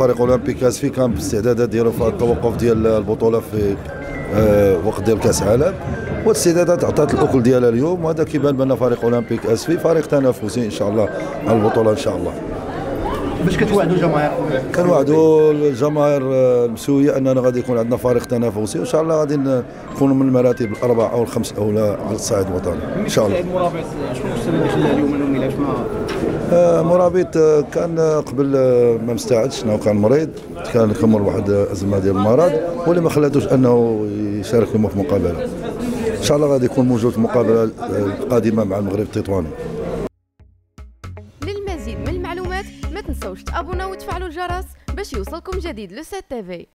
فريق أولمبيك اسفي كان باستعدادات ديالو في التوقف ديال البطولة في آه، وقت ديال كاس العالم والاستعدادات عطات الأكل ديالها اليوم وهذا كيبان بأن فريق أولمبيك اسفي فريق تنافسي إن شاء الله على البطولة إن شاء الله. باش كتوعدوا الجماهير؟ كنوعدوا الجماهير آه، المسوية أننا غادي يكون عندنا فريق تنافسي وإن شاء الله غادي نكونوا من المراتب الأربعة أو الخمس الاولى على الصعيد الوطني. إن شاء الله. المرابط شنو السبب اللي خلى اليوم؟ علاش ما آه، مرابط آه، كان آه، قبل ما مستعدش إنه كان مريض كان كمر واحد أزمة ديال المرض واللي ما خلاتوش أنه يشارك اليوم في مقابلة. إن شاء الله غادي يكون موجود في المقابله القادمة مع المغرب التطواني. للمزيد من المعلومات ما تنسوش تابوناو وتفعلوا الجرس باش يوصلكم جديد لو 7 تيفي.